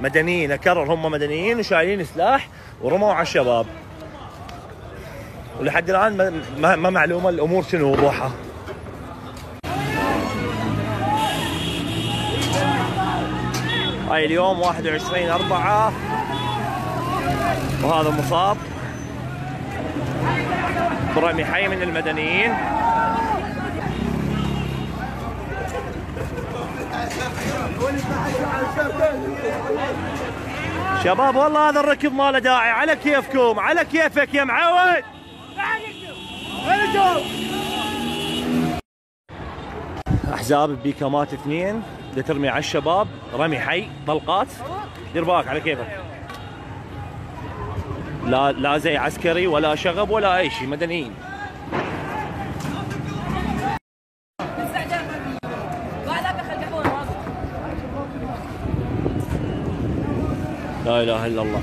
مدنيين. أكرر هم مدنيين وشايلين سلاح ورموا على الشباب. ولحد الآن ما- ما, معلومة الأمور شنو وضوحها. هاي اليوم 21 4 وهذا مصاب. برمي حي من المدنيين. شباب والله هذا الركض ما له داعي. على كيفكم؟ على كيفك يا معود أحزاب بيكامات اثنين. ترمي على الشباب. رمي حي. طلقات. دير بالك على كيفك. لا لا زي عسكري ولا شغب ولا أي شيء مدنيين. لا إله إلا الله.